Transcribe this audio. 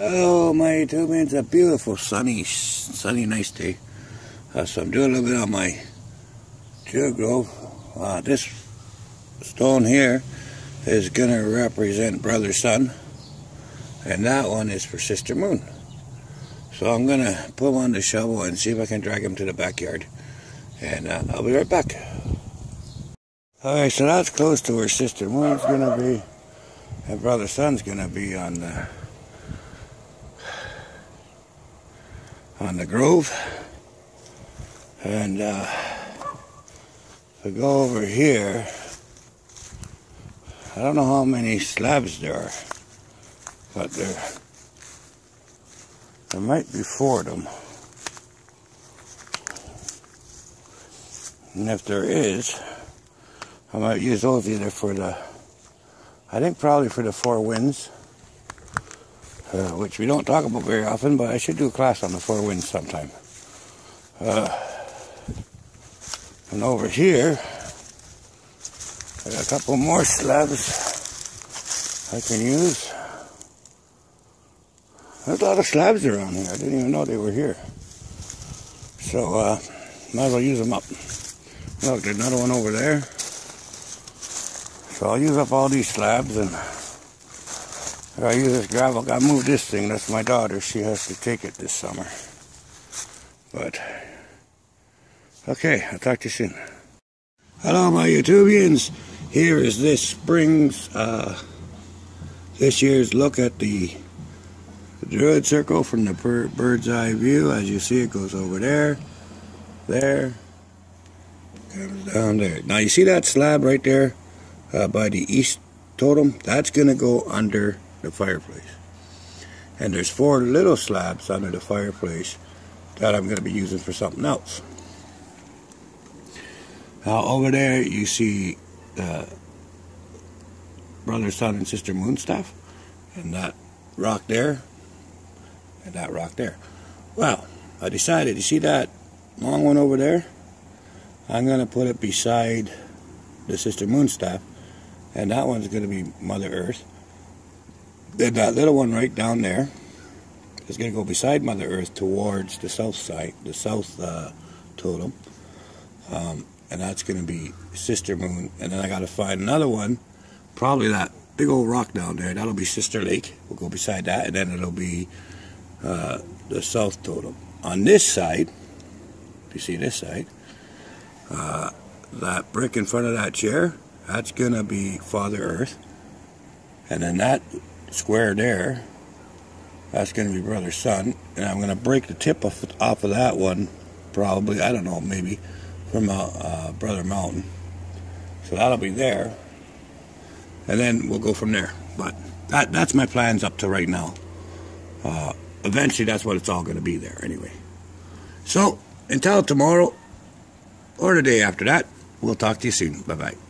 Oh, my YouTube, it's a beautiful, sunny, sunny, nice day. Uh, so I'm doing a little bit on my druid grove. Uh, this stone here is going to represent Brother Sun, and that one is for Sister Moon. So I'm going to put on the shovel and see if I can drag him to the backyard. And uh, I'll be right back. Alright, so that's close to where Sister Moon's going to be, and Brother Sun's going to be on the on the grove. And uh, if I go over here, I don't know how many slabs there are, but there, there might be four of them. And if there is, I might use those either for the, I think probably for the four winds uh, which we don't talk about very often, but I should do a class on the four winds sometime. Uh, and over here, I got a couple more slabs I can use. There's a lot of slabs around here. I didn't even know they were here. So, uh, might as well use them up. Look, there's another one over there. So I'll use up all these slabs and I use this gravel. I move this thing. That's my daughter. She has to take it this summer. But, okay, I'll talk to you soon. Hello, my YouTubians. Here is this spring's, uh, this year's look at the Druid Circle from the bird's eye view. As you see, it goes over there, there, comes down there. Now, you see that slab right there uh, by the east totem? That's going to go under the fireplace. And there's four little slabs under the fireplace that I'm going to be using for something else. Now over there you see uh, brother, sun, and sister moonstaff, and that rock there, and that rock there. Well, I decided, you see that long one over there? I'm going to put it beside the sister moonstaff, and that one's going to be Mother Earth. Then that little one right down there is going to go beside Mother Earth towards the south side, the south uh, totem. Um, and that's going to be Sister Moon. And then I got to find another one, probably that big old rock down there. That'll be Sister Lake. We'll go beside that, and then it'll be uh, the south totem. On this side, if you see this side, uh, that brick in front of that chair, that's going to be Father Earth. And then that square there, that's going to be Brother Sun. And I'm going to break the tip off, off of that one, probably, I don't know, maybe, from uh, uh, Brother Mountain. So that'll be there. And then we'll go from there. But that, that's my plans up to right now. Uh, eventually, that's what it's all going to be there anyway. So, until tomorrow or the day after that, we'll talk to you soon. Bye-bye.